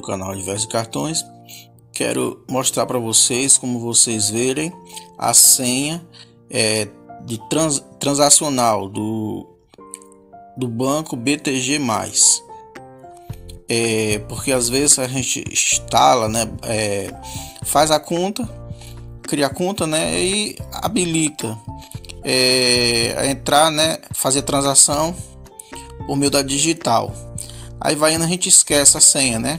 do canal Universo de Cartões. Quero mostrar para vocês, como vocês verem, a senha é, de trans, transacional do, do banco BTG+. É, porque às vezes a gente instala, né, é, faz a conta, cria a conta, né, e habilita é, a entrar, né, fazer transação por meio da digital. Aí vai indo, a gente esquece a senha, né?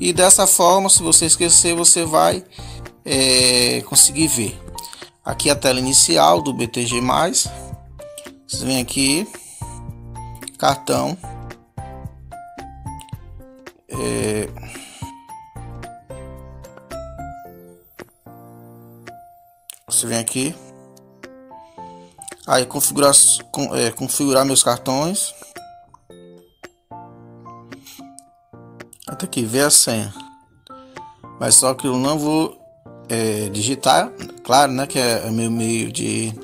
E dessa forma, se você esquecer, você vai é, conseguir ver. Aqui a tela inicial do BTG+. Vocês vêm aqui, cartão. É, você vem aqui. Aí configurar, é, configurar meus cartões. Até aqui, ver a senha. Mas só que eu não vou é, digitar, claro, né? Que é, meu meio de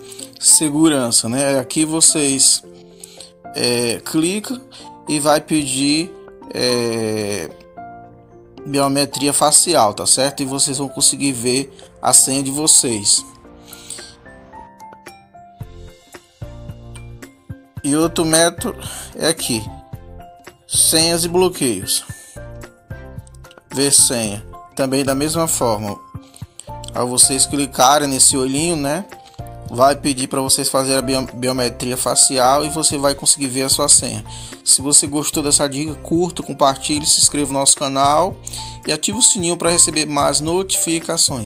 segurança, né? Aqui vocês é, e vai pedir é, biometria facial, tá certo? E vocês vão conseguir ver a senha de vocês. E outro método é aqui: senhas e bloqueios ver senha. Também da mesma forma, ao vocês clicarem nesse olhinho, né? Vai pedir para vocês fazerem a biometria facial e você vai conseguir ver a sua senha. Se você gostou dessa dica, curta, compartilhe, se inscreva no nosso canal e ative o sininho para receber mais notificações.